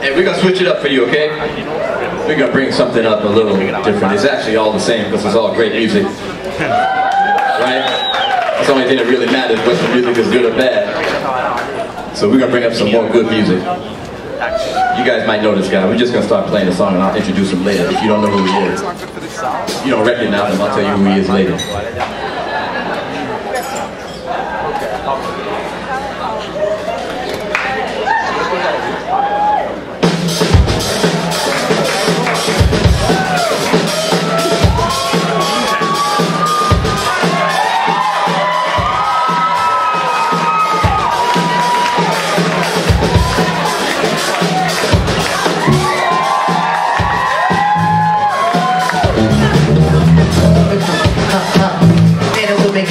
Hey, we're gonna switch it up for you, okay? We're gonna bring something up a little different. It's actually all the same because it's all great music. Right? That's the only thing that really matters, whether the music is good or bad. So we're gonna bring up some more good music. You guys might know this guy. We're just gonna start playing the song and I'll introduce him later if you don't know who he is. You don't recognize him, I'll tell you who he is later.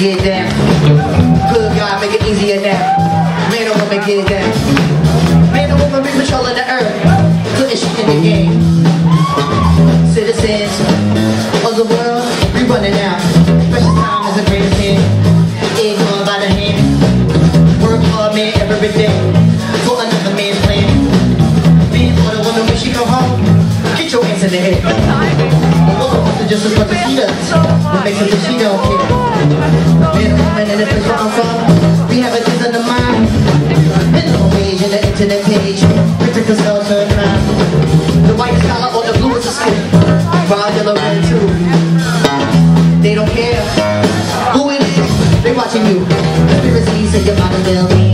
Get down. Good God, make it easier now. Man and woman get down. Man and woman be patrolling the earth. Putting shit in the game. Citizens of the world, we running out. Precious time is a great thing. Ignored by the hand. Work hard, man, every day. For another man's plan. Being for the woman when she come home. Get your ass in the head. The woman just as much as she does. What makes her think she don't care? And we have a things on the mind. Minimum wage and the internet page. Picture consultant crime. The whitest collar or the bluest of skin. Brown, yellow, red too. They don't care who it is. They watching you. Conspiracy say your mother will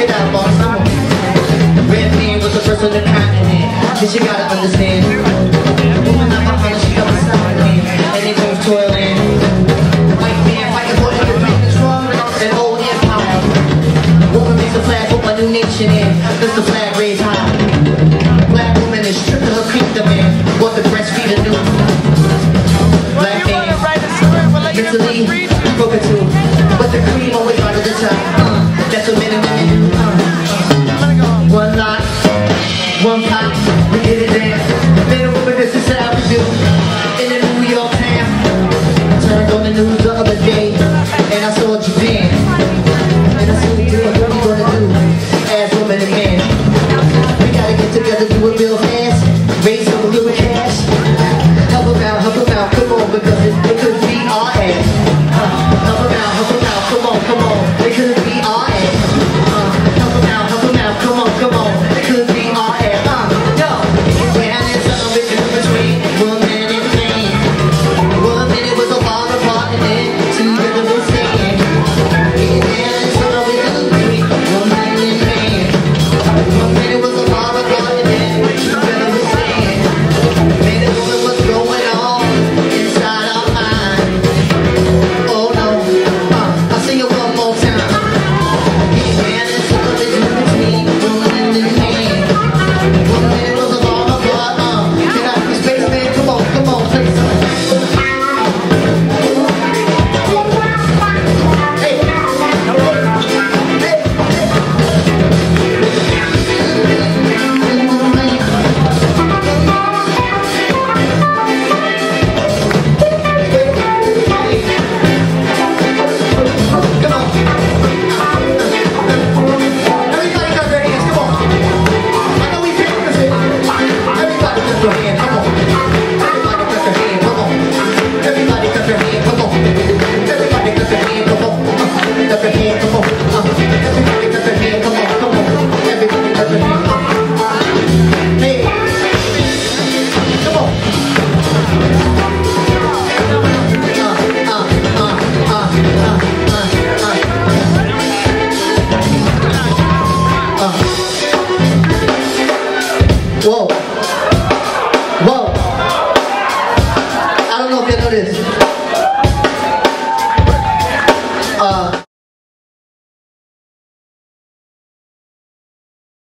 Check it out, boss. Red man was the first on the continent. Cause you gotta understand. the other day, and I saw Japan. And I said, we do we gonna do as women and men. We gotta get together, do it real fast, raise up a little cash. Help them out, help them out, come on, because it's los tenores.